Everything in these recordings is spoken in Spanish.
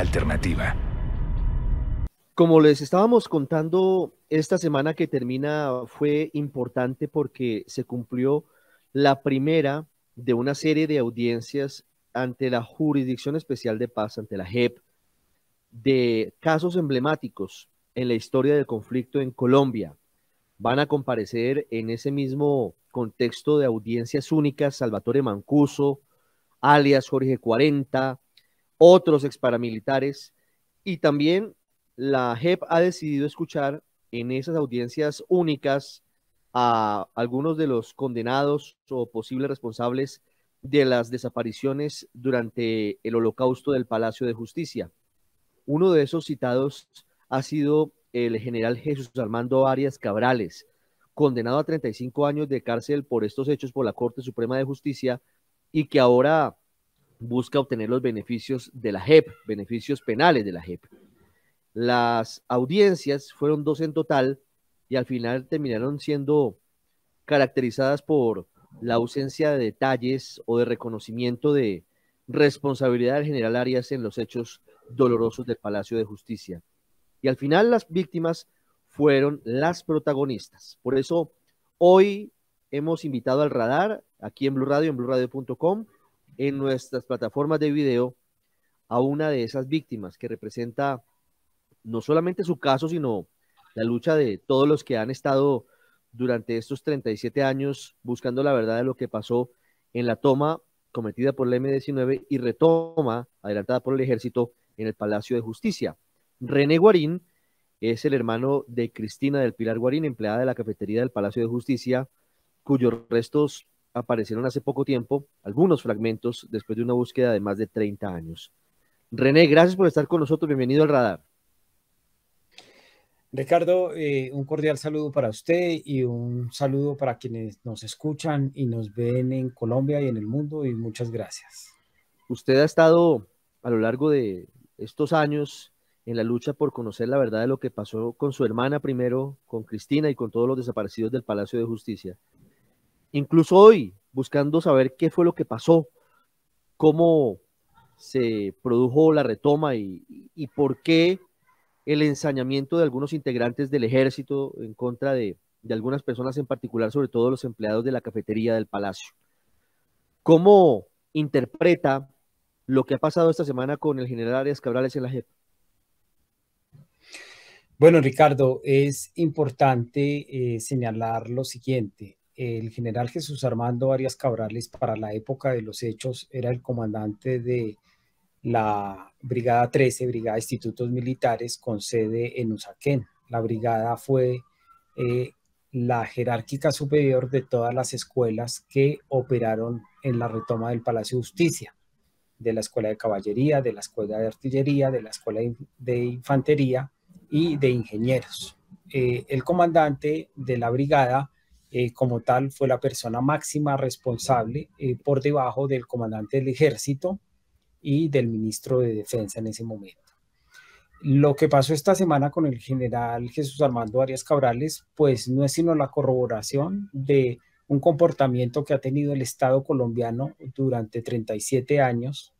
alternativa. Como les estábamos contando, esta semana que termina fue importante porque se cumplió la primera de una serie de audiencias ante la Jurisdicción Especial de Paz, ante la JEP, de casos emblemáticos en la historia del conflicto en Colombia. Van a comparecer en ese mismo contexto de audiencias únicas Salvatore Mancuso, alias Jorge 40, otros ex paramilitares y también la JEP ha decidido escuchar en esas audiencias únicas a algunos de los condenados o posibles responsables de las desapariciones durante el holocausto del Palacio de Justicia. Uno de esos citados ha sido el general Jesús Armando Arias Cabrales, condenado a 35 años de cárcel por estos hechos por la Corte Suprema de Justicia y que ahora busca obtener los beneficios de la JEP, beneficios penales de la JEP. Las audiencias fueron dos en total y al final terminaron siendo caracterizadas por la ausencia de detalles o de reconocimiento de responsabilidad del general Arias en los hechos dolorosos del Palacio de Justicia. Y al final las víctimas fueron las protagonistas. Por eso hoy hemos invitado al radar aquí en Blue Radio, en blueradio.com, en nuestras plataformas de video, a una de esas víctimas que representa no solamente su caso, sino la lucha de todos los que han estado durante estos 37 años buscando la verdad de lo que pasó en la toma cometida por la M19 y retoma adelantada por el ejército en el Palacio de Justicia. René Guarín es el hermano de Cristina del Pilar Guarín, empleada de la cafetería del Palacio de Justicia, cuyos restos aparecieron hace poco tiempo, algunos fragmentos después de una búsqueda de más de 30 años. René, gracias por estar con nosotros, bienvenido al radar. Ricardo, eh, un cordial saludo para usted y un saludo para quienes nos escuchan y nos ven en Colombia y en el mundo y muchas gracias. Usted ha estado a lo largo de estos años en la lucha por conocer la verdad de lo que pasó con su hermana primero, con Cristina y con todos los desaparecidos del Palacio de Justicia. Incluso hoy, buscando saber qué fue lo que pasó, cómo se produjo la retoma y, por qué el ensañamiento de algunos integrantes del ejército en contra de, algunas personas en particular, sobre todo los empleados de la cafetería del palacio. ¿Cómo interpreta lo que ha pasado esta semana con el general Arias Cabrales en la JEP? Bueno, Ricardo, es importante eh, señalar lo siguiente. El general Jesús Armando Arias Cabrales para la época de los hechos era el comandante de la Brigada 13, Brigada de Institutos Militares, con sede en Usaquén. La brigada fue eh, la jerárquica superior de todas las escuelas que operaron en la retoma del Palacio Justicia, de la Escuela de Caballería, de la Escuela de Artillería, de la Escuela de Infantería y de Ingenieros. Eh, el comandante de la brigada, eh, como tal, fue la persona máxima responsable por debajo del comandante del ejército, y del ministro de Defensa en ese momento. Lo que pasó esta semana con el general Jesús Armando Arias Cabrales, pues no es sino la corroboración de un comportamiento que ha tenido el Estado colombiano durante 37 años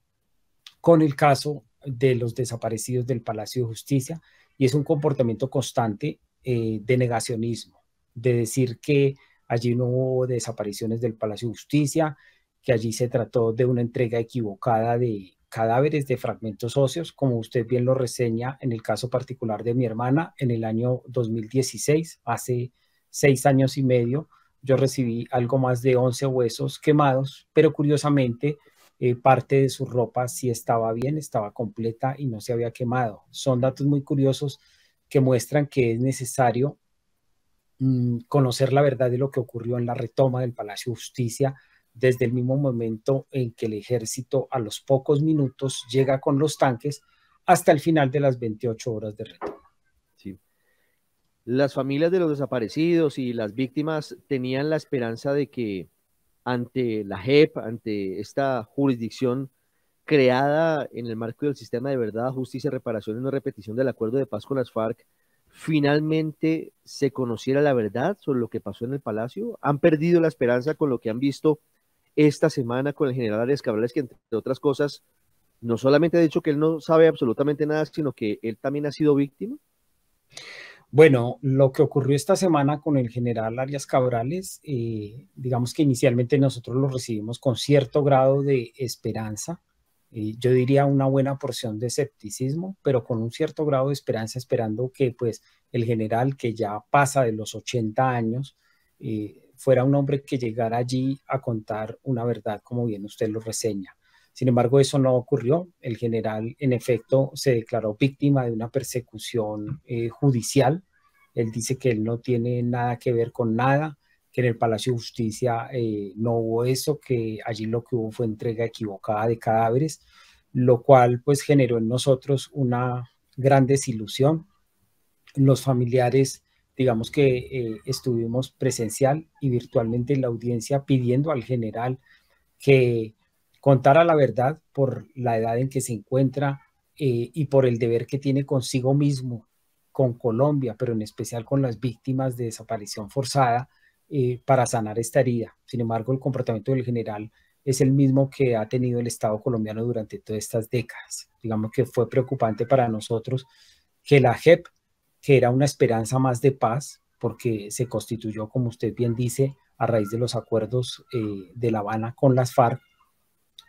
con el caso de los desaparecidos del Palacio de Justicia y es un comportamiento constante eh, de negacionismo, de decir que allí no hubo desapariciones del Palacio de Justicia, que allí se trató de una entrega equivocada de, cadáveres de fragmentos óseos, como usted bien lo reseña en el caso particular de mi hermana, en el año 2016, hace seis años y medio, yo recibí algo más de 11 huesos quemados, pero curiosamente eh, parte de su ropa sí estaba bien, estaba completa y no se había quemado. Son datos muy curiosos que muestran que es necesario mm, conocer la verdad de lo que ocurrió en la retoma del Palacio Justicia desde el mismo momento en que el ejército a los pocos minutos llega con los tanques hasta el final de las 28 horas de retoma. Sí. Las familias de los desaparecidos y las víctimas tenían la esperanza de que ante la JEP, ante esta jurisdicción creada en el marco del sistema de verdad, justicia, reparación y no repetición del acuerdo de paz con las FARC, finalmente se conociera la verdad sobre lo que pasó en el Palacio? ¿Han perdido la esperanza con lo que han visto esta semana con el general Arias Cabrales, que entre otras cosas no solamente ha dicho que él no sabe absolutamente nada, sino que él también ha sido víctima? Bueno, lo que ocurrió esta semana con el general Arias Cabrales, eh, digamos que inicialmente nosotros lo recibimos con cierto grado de esperanza, eh, yo diría una buena porción de escepticismo, pero con un cierto grado de esperanza, esperando que pues el general que ya pasa de los 80 años eh, fuera un hombre que llegara allí a contar una verdad, como bien usted lo reseña. Sin embargo, eso no ocurrió. El general, en efecto, se declaró víctima de una persecución eh, judicial. Él dice que él no tiene nada que ver con nada, que en el Palacio de Justicia eh, no hubo eso, que allí lo que hubo fue entrega equivocada de cadáveres, lo cual pues generó en nosotros una gran desilusión. Los familiares, digamos que eh, estuvimos presencial y virtualmente en la audiencia pidiendo al general que contara la verdad por la edad en que se encuentra eh, y por el deber que tiene consigo mismo, con Colombia, pero en especial con las víctimas de desaparición forzada, eh, para sanar esta herida. Sin embargo, el comportamiento del general es el mismo que ha tenido el Estado colombiano durante todas estas décadas. Digamos que fue preocupante para nosotros que la JEP, que era una esperanza más de paz, porque se constituyó, como usted bien dice, a raíz de los acuerdos eh, de La Habana con las FARC,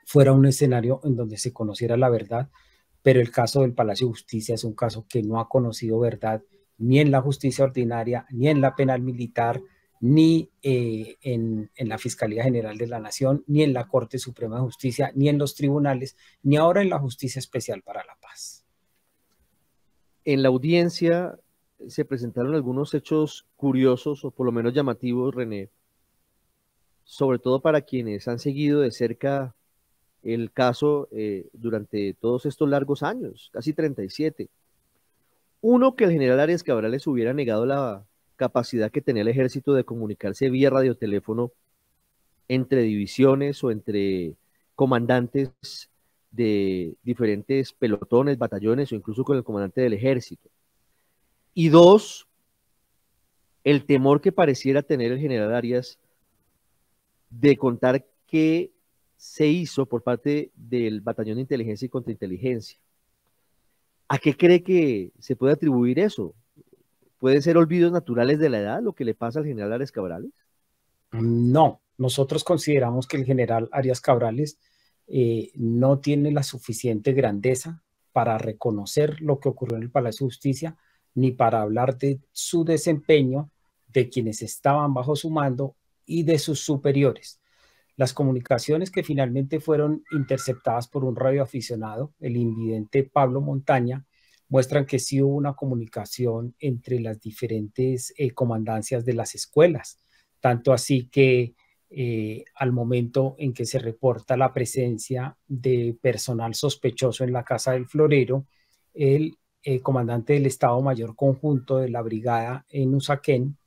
fuera un escenario en donde se conociera la verdad, pero el caso del Palacio de Justicia es un caso que no ha conocido verdad ni en la justicia ordinaria, ni en la penal militar, ni eh, en, en, la Fiscalía General de la Nación, ni en la Corte Suprema de Justicia, ni en los tribunales, ni ahora en la Justicia Especial para la Paz. En la audiencia se presentaron algunos hechos curiosos o por lo menos llamativos, René, sobre todo para quienes han seguido de cerca el caso eh, durante todos estos largos años, casi 37. Uno, que el general Arias Cabrales hubiera negado la capacidad que tenía el ejército de comunicarse vía radioteléfono entre divisiones o entre comandantes de diferentes pelotones, batallones o incluso con el comandante del ejército. Y dos, el temor que pareciera tener el general Arias de contar que se hizo por parte del Batallón de Inteligencia y Contrainteligencia. ¿A qué cree que se puede atribuir eso? ¿Pueden ser olvidos naturales de la edad lo que le pasa al general Arias Cabrales? No, nosotros consideramos que el general Arias Cabrales eh, no tiene la suficiente grandeza para reconocer lo que ocurrió en el Palacio de Justicia, ni para hablar de su desempeño, de quienes estaban bajo su mando y de sus superiores. Las comunicaciones que finalmente fueron interceptadas por un radioaficionado, el invidente Pablo Montaña, muestran que sí hubo una comunicación entre las diferentes eh, comandancias de las escuelas, tanto así que eh, al momento en que se reporta la presencia de personal sospechoso en la casa del florero, el eh, comandante del Estado Mayor Conjunto de la Brigada en Usaquén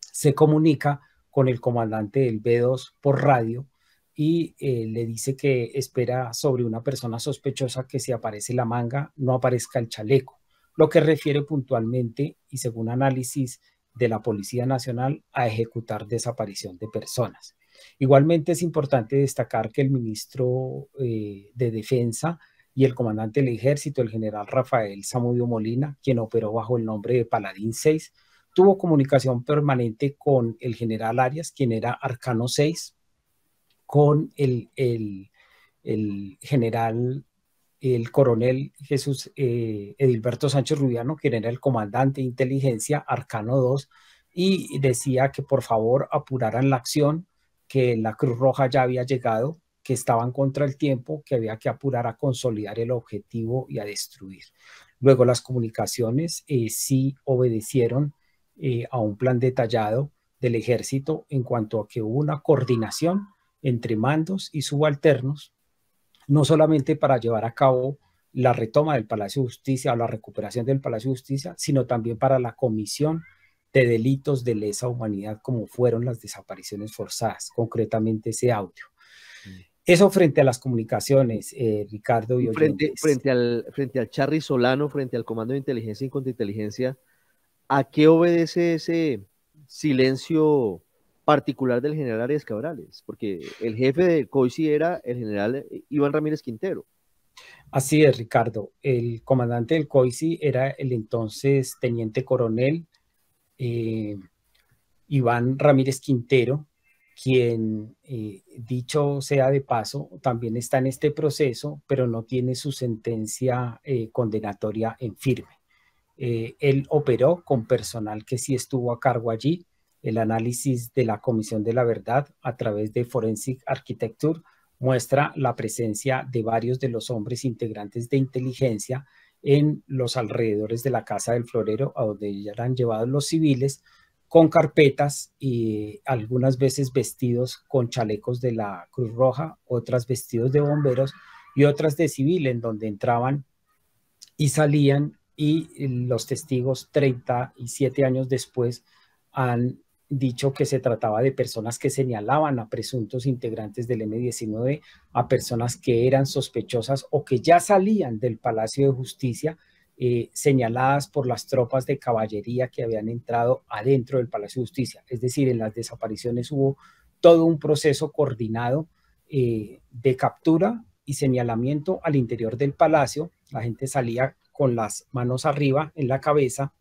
se comunica con el comandante del B2 por radio y eh, le dice que espera sobre una persona sospechosa que si aparece la manga no aparezca el chaleco, lo que refiere puntualmente y según análisis de la Policía Nacional a ejecutar desaparición de personas. Igualmente es importante destacar que el ministro eh, de Defensa y el comandante del ejército, el general Rafael Zamudio Molina, quien operó bajo el nombre de Paladín 6, tuvo comunicación permanente con el general Arias, quien era Arcano 6, con el, general, el coronel Jesús eh, Edilberto Sánchez Rubiano, quien era el comandante de inteligencia Arcano 2, y decía que por favor apuraran la acción, que la Cruz Roja ya había llegado, que estaban contra el tiempo, que había que apurar a consolidar el objetivo y a destruir. Luego las comunicaciones eh, sí obedecieron eh, a un plan detallado del ejército en cuanto a que hubo una coordinación entre mandos y subalternos, no solamente para llevar a cabo la retoma del Palacio de Justicia o la recuperación del Palacio de Justicia, sino también para la comisión de delitos de lesa humanidad como fueron las desapariciones forzadas, concretamente ese audio. Mm. Eso frente a las comunicaciones, eh, Ricardo. Y frente, frente, al, frente al Charry Solano, frente al Comando de Inteligencia y Contrainteligencia, ¿a qué obedece ese silencio particular del general Arias Cabrales, porque el jefe de COICI era el general Iván Ramírez Quintero. Así es, Ricardo. El comandante del COICI era el entonces teniente coronel eh, Iván Ramírez Quintero, quien, eh, dicho sea de paso, también está en este proceso, pero no tiene su sentencia eh, condenatoria en firme. él operó con personal que sí estuvo a cargo allí. El análisis de la Comisión de la Verdad a través de Forensic Architecture muestra la presencia de varios de los hombres integrantes de inteligencia en los alrededores de la Casa del Florero, a donde ya eran llevados los civiles, con carpetas y algunas veces vestidos con chalecos de la Cruz Roja, otras vestidos de bomberos y otras de civil, en donde entraban y salían y los testigos 37 años después han dicho que se trataba de personas que señalaban a presuntos integrantes del M-19, a personas que eran sospechosas o que ya salían del Palacio de Justicia, eh, señaladas por las tropas de caballería que habían entrado adentro del Palacio de Justicia. Es decir, en las desapariciones hubo todo un proceso coordinado eh, de captura y señalamiento al interior del palacio. La gente salía con las manos arriba en la cabeza,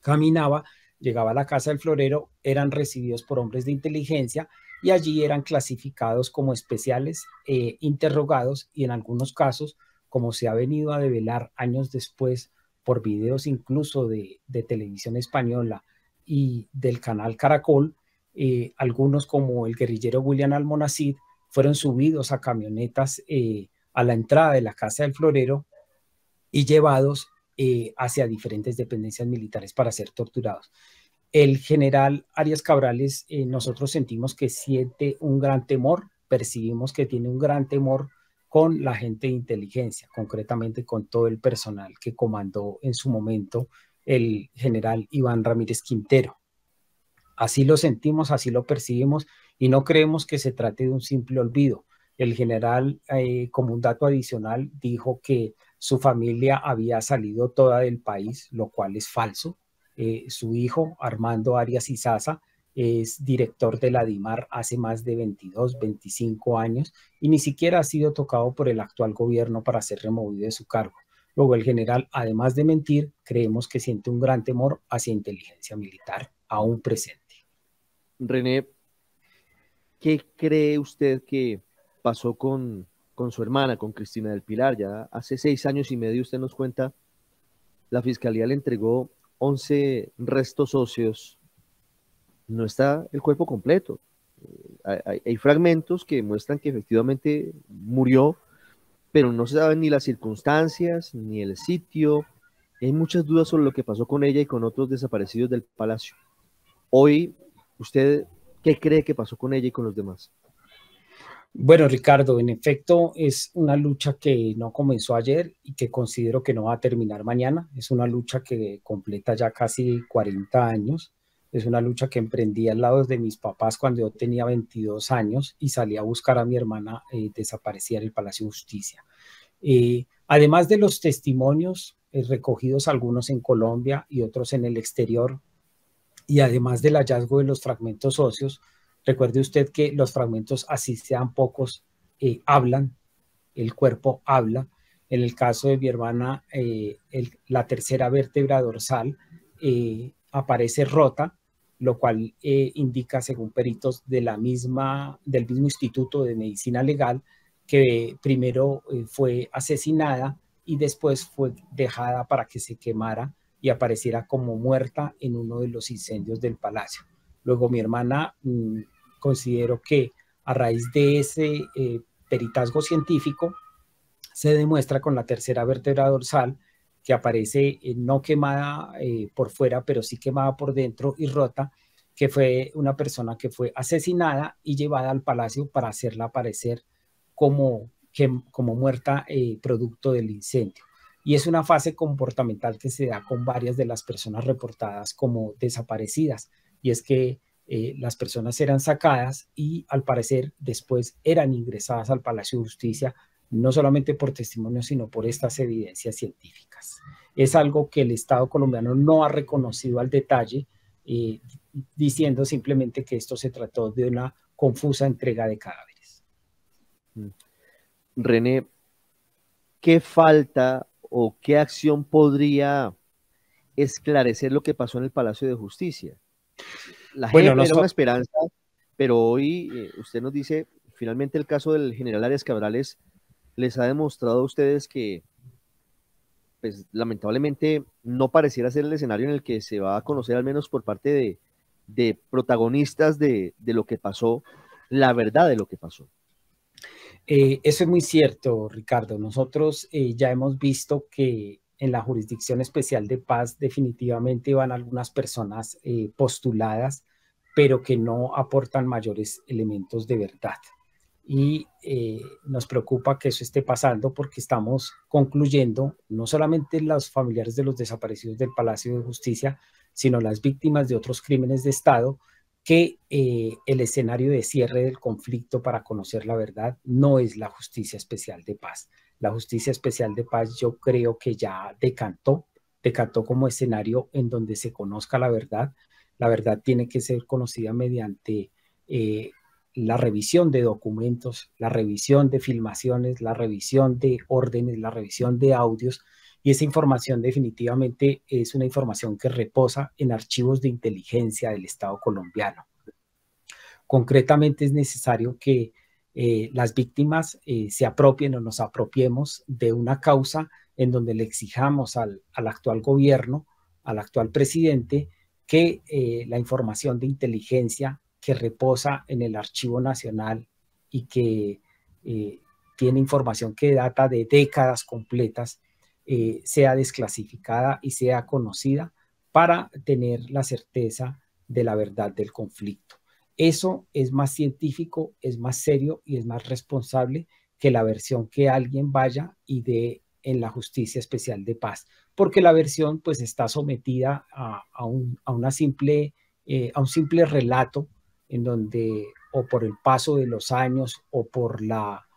caminaba llegaba a la casa del florero, eran recibidos por hombres de inteligencia y allí eran clasificados como especiales, eh, interrogados y en algunos casos, como se ha venido a develar años después por videos incluso de, televisión española y del canal Caracol, eh, algunos como el guerrillero William Almonacid fueron subidos a camionetas eh, a la entrada de la casa del florero y llevados eh, hacia diferentes dependencias militares para ser torturados. El general Arias Cabrales, eh, nosotros sentimos que siente un gran temor, percibimos que tiene un gran temor con la gente de inteligencia, concretamente con todo el personal que comandó en su momento el general Iván Ramírez Quintero. Así lo sentimos, así lo percibimos y no creemos que se trate de un simple olvido. El general, eh, como un dato adicional, dijo que su familia había salido toda del país, lo cual es falso. Eh, su hijo, Armando Arias Izaza, es director de la DIMAR hace más de 22, 25 años y ni siquiera ha sido tocado por el actual gobierno para ser removido de su cargo. Luego el general, además de mentir, creemos que siente un gran temor hacia inteligencia militar aún presente. René, ¿qué cree usted que pasó con con su hermana, con Cristina del Pilar. Ya hace seis años y medio, usted nos cuenta, la fiscalía le entregó 11 restos óseos. No está el cuerpo completo. Eh, hay, fragmentos que muestran que efectivamente murió, pero no se saben ni las circunstancias, ni el sitio. Hay muchas dudas sobre lo que pasó con ella y con otros desaparecidos del palacio. Hoy, ¿usted qué cree que pasó con ella y con los demás? Bueno, Ricardo, en efecto es una lucha que no comenzó ayer y que considero que no va a terminar mañana. Es una lucha que completa ya casi 40 años. Es una lucha que emprendí al lado de mis papás cuando yo tenía 22 años y salí a buscar a mi hermana eh, desaparecida en el Palacio de Justicia. Eh, además de los testimonios eh, recogidos algunos en Colombia y otros en el exterior, y además del hallazgo de los fragmentos óseos, Recuerde usted que los fragmentos, así sean pocos, eh, hablan, el cuerpo habla. En el caso de mi hermana, eh, la tercera vértebra dorsal eh, aparece rota, lo cual indica, según peritos de la misma, del mismo Instituto de Medicina Legal, que primero fue asesinada y después fue dejada para que se quemara y apareciera como muerta en uno de los incendios del palacio. Luego mi hermana mm, considero que a raíz de ese eh, peritazgo científico se demuestra con la tercera vértebra dorsal que aparece eh, no quemada eh, por fuera, pero sí quemada por dentro y rota, que fue una persona que fue asesinada y llevada al palacio para hacerla aparecer como, como muerta producto del incendio. Y es una fase comportamental que se da con varias de las personas reportadas como desaparecidas. Y es que eh, las personas eran sacadas y al parecer después eran ingresadas al Palacio de Justicia, no solamente por testimonio, sino por estas evidencias científicas. Es algo que el Estado colombiano no ha reconocido al detalle, eh, diciendo simplemente que esto se trató de una confusa entrega de cadáveres. Mm. René, ¿qué falta o qué acción podría esclarecer lo que pasó en el Palacio de Justicia? La gente era una esperanza, pero hoy eh, usted nos dice, finalmente el caso del general Arias Cabrales les ha demostrado a ustedes que, pues lamentablemente, no pareciera ser el escenario en el que se va a conocer, al menos por parte de, protagonistas de, lo que pasó, la verdad de lo que pasó. Eh, eso es muy cierto, Ricardo. Nosotros eh, ya hemos visto que en la Jurisdicción Especial de Paz definitivamente van algunas personas eh, postuladas, pero que no aportan mayores elementos de verdad. Y eh, nos preocupa que eso esté pasando porque estamos concluyendo, no solamente los familiares de los desaparecidos del Palacio de Justicia, sino las víctimas de otros crímenes de Estado, que eh, el escenario de cierre del conflicto para conocer la verdad no es la justicia especial de paz. La Justicia Especial de Paz yo creo que ya decantó, decantó como escenario en donde se conozca la verdad. La verdad tiene que ser conocida mediante eh, la revisión de documentos, la revisión de filmaciones, la revisión de órdenes, la revisión de audios. Y esa información definitivamente es una información que reposa en archivos de inteligencia del Estado colombiano. Concretamente es necesario que eh, las víctimas eh, se apropien o nos apropiemos de una causa en donde le exijamos al, actual gobierno, al actual presidente, que eh, la información de inteligencia que reposa en el Archivo Nacional y que tiene información que data de décadas completas, sea desclasificada y sea conocida para tener la certeza de la verdad del conflicto. Eso es más científico, es más serio y es más responsable que la versión que alguien vaya y dé en la justicia especial de paz, porque la versión pues está sometida a, un, una simple, eh, a un simple relato en donde o por el paso de los años o por la,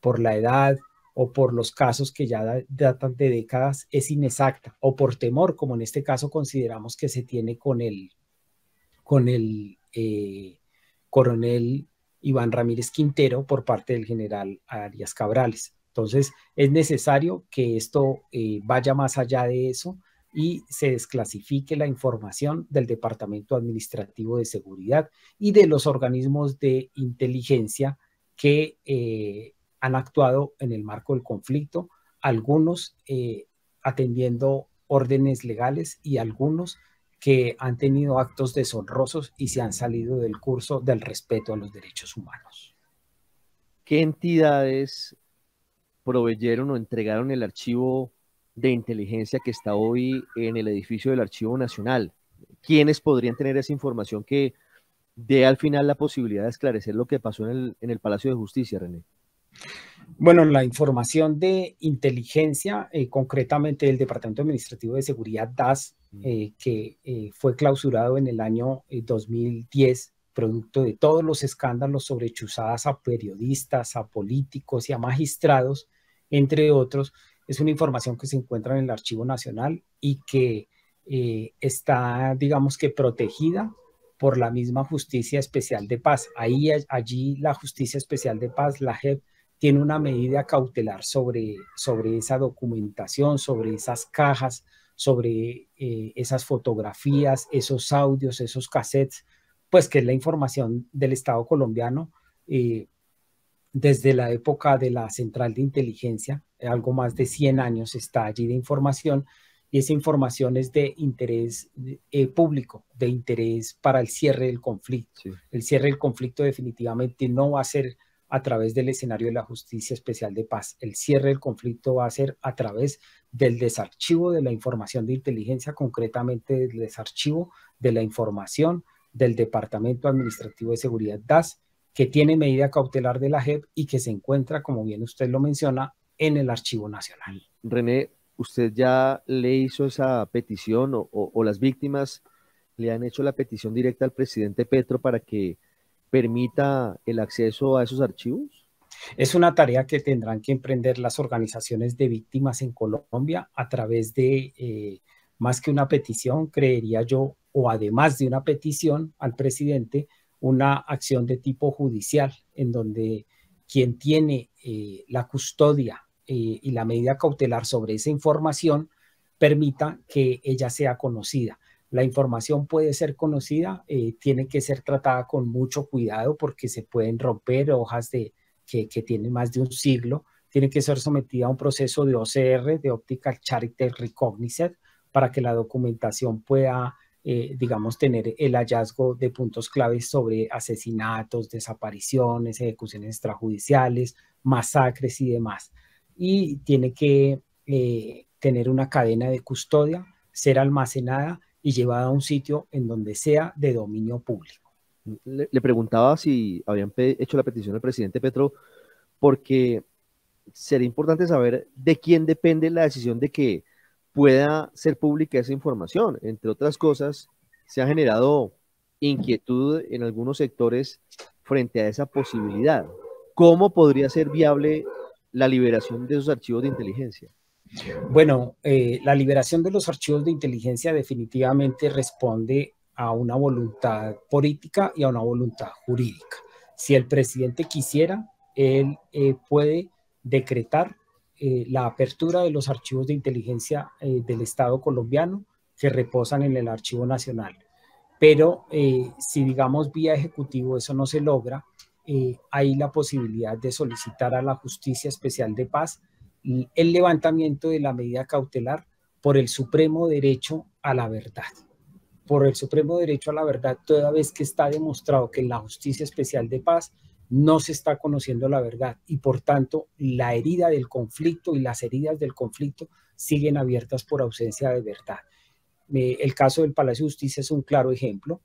por la edad o por los casos que ya datan de décadas es inexacta o por temor, como en este caso consideramos que se tiene con el, con el eh, coronel Iván Ramírez Quintero por parte del general Arias Cabrales. Entonces, es necesario que esto eh, vaya más allá de eso y se desclasifique la información del Departamento Administrativo de Seguridad y de los organismos de inteligencia que eh, han actuado en el marco del conflicto, algunos atendiendo órdenes legales y algunos que han tenido actos deshonrosos y se han salido del curso del respeto a los derechos humanos. ¿Qué entidades proveyeron o entregaron el archivo de inteligencia que está hoy en el edificio del Archivo Nacional? ¿Quiénes podrían tener esa información que dé al final la posibilidad de esclarecer lo que pasó en el, en el Palacio de Justicia, René? Bueno, la información de inteligencia, eh, concretamente del Departamento Administrativo de Seguridad DAS. Eh, que eh, fue clausurado en el año 2010, producto de todos los escándalos sobre chuzadas a periodistas, a políticos y a magistrados, entre otros, es una información que se encuentra en el Archivo Nacional y que está, digamos que, protegida por la misma Justicia Especial de Paz. Ahí, allí la Justicia Especial de Paz, la JEP, tiene una medida cautelar sobre, sobre esa documentación, sobre esas cajas, sobre eh, esas fotografías, esos audios, esos cassettes, pues que es la información del Estado colombiano eh, desde la época de la Central de Inteligencia, algo más de 100 años está allí de información y esa información es de interés eh, público, de interés para el cierre del conflicto. El cierre del conflicto definitivamente no va a ser a través del escenario de la justicia especial de paz. El cierre del conflicto va a ser a través del desarchivo de la información de inteligencia, concretamente del desarchivo de la información del Departamento Administrativo de Seguridad DAS, que tiene medida cautelar de la JEP y que se encuentra, como bien usted lo menciona, en el Archivo Nacional. René, ¿usted ya le hizo esa petición o, o las víctimas le han hecho la petición directa al presidente Petro para que permita el acceso a esos archivos? Es una tarea que tendrán que emprender las organizaciones de víctimas en Colombia a través de, eh, más que una petición, creería yo, o además de una petición al presidente, una acción de tipo judicial en donde quien tiene eh, la custodia eh, y la medida cautelar sobre esa información permita que ella sea conocida. La información puede ser conocida, eh, tiene que ser tratada con mucho cuidado porque se pueden romper hojas de, que, que tienen más de un siglo, tiene que ser sometida a un proceso de OCR, de Optical Character Recognition, para que la documentación pueda, eh, digamos, tener el hallazgo de puntos claves sobre asesinatos, desapariciones, ejecuciones extrajudiciales, masacres y demás. Y tiene que eh, tener una cadena de custodia, ser almacenada y llevada a un sitio en donde sea de dominio público. Le, preguntaba si habían hecho la petición al presidente Petro porque sería importante saber de quién depende la decisión de que pueda ser pública esa información. Entre otras cosas, se ha generado inquietud en algunos sectores frente a esa posibilidad. ¿Cómo podría ser viable la liberación de esos archivos de inteligencia? Bueno, eh, la liberación de los archivos de inteligencia definitivamente responde a una voluntad política y a una voluntad jurídica. Si el presidente quisiera, él eh, puede decretar eh, la apertura de los archivos de inteligencia del Estado colombiano que reposan en el Archivo Nacional. Pero si, digamos, vía ejecutivo eso no se logra, hay la posibilidad de solicitar a la Justicia Especial de Paz el levantamiento de la medida cautelar por el supremo derecho a la verdad. Por el supremo derecho a la verdad, toda vez que está demostrado que en la justicia especial de paz no se está conociendo la verdad y por tanto la herida del conflicto y las heridas del conflicto siguen abiertas por ausencia de verdad. Eh, el caso del Palacio de Justicia es un claro ejemplo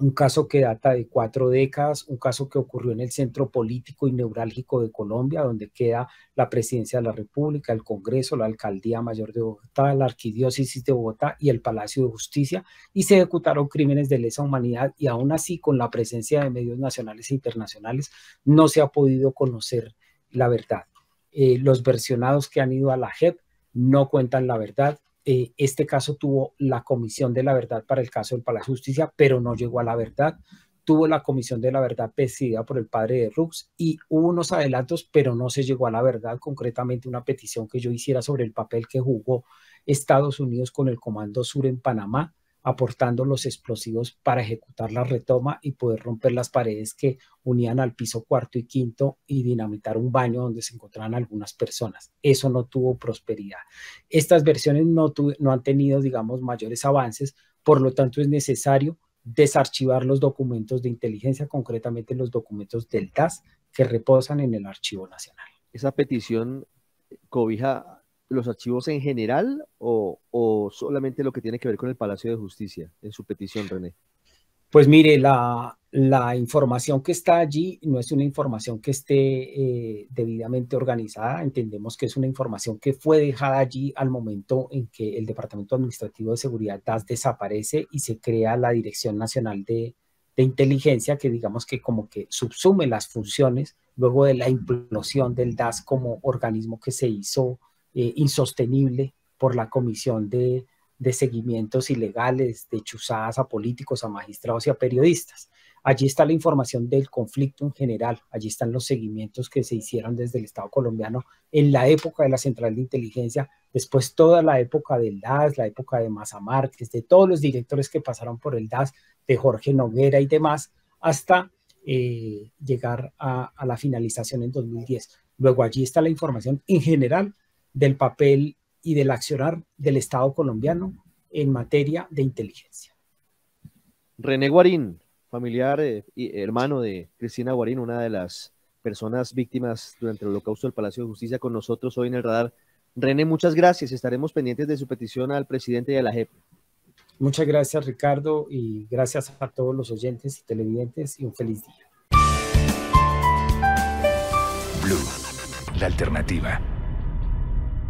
un caso que data de cuatro décadas, un caso que ocurrió en el centro político y neurálgico de Colombia, donde queda la presidencia de la República, el Congreso, la Alcaldía Mayor de Bogotá, la Arquidiócesis de Bogotá y el Palacio de Justicia, y se ejecutaron crímenes de lesa humanidad y aún así con la presencia de medios nacionales e internacionales no se ha podido conocer la verdad. Eh, los versionados que han ido a la JEP no cuentan la verdad, eh, este caso tuvo la Comisión de la Verdad para el caso del Palacio de Justicia, pero no llegó a la verdad. Tuvo la Comisión de la Verdad presidida por el padre de Rux y hubo unos adelantos, pero no se llegó a la verdad. Concretamente, una petición que yo hiciera sobre el papel que jugó Estados Unidos con el Comando Sur en Panamá aportando los explosivos para ejecutar la retoma y poder romper las paredes que unían al piso cuarto y quinto y dinamitar un baño donde se encontraban algunas personas. Eso no tuvo prosperidad. Estas versiones no, no han tenido, digamos, mayores avances, por lo tanto es necesario desarchivar los documentos de inteligencia, concretamente los documentos del TAS que reposan en el Archivo Nacional. Esa petición cobija los archivos en general o, solamente lo que tiene que ver con el Palacio de Justicia en su petición, René? Pues mire, la, información que está allí no es una información que esté eh, debidamente organizada. Entendemos que es una información que fue dejada allí al momento en que el Departamento Administrativo de Seguridad DAS desaparece y se crea la Dirección Nacional de, de Inteligencia, que digamos que como que subsume las funciones luego de la implosión del DAS como organismo que se hizo eh, insostenible por la comisión de, seguimientos ilegales, de chuzadas a políticos, a magistrados y a periodistas. Allí está la información del conflicto en general, allí están los seguimientos que se hicieron desde el Estado colombiano en la época de la Central de Inteligencia, después toda la época del DAS, la época de Maza Márquez, de todos los directores que pasaron por el DAS, de Jorge Noguera y demás, hasta eh, llegar a, a la finalización en 2010. Luego allí está la información en general del papel y del accionar del Estado colombiano en materia de inteligencia. René Guarín, familiar eh, y hermano de Cristina Guarín, una de las personas víctimas durante el holocausto del Palacio de Justicia con nosotros hoy en el radar. René, muchas gracias. Estaremos pendientes de su petición al presidente y a la JEP. Muchas gracias, Ricardo, y gracias a todos los oyentes y televidentes y un feliz día. Blue, la alternativa.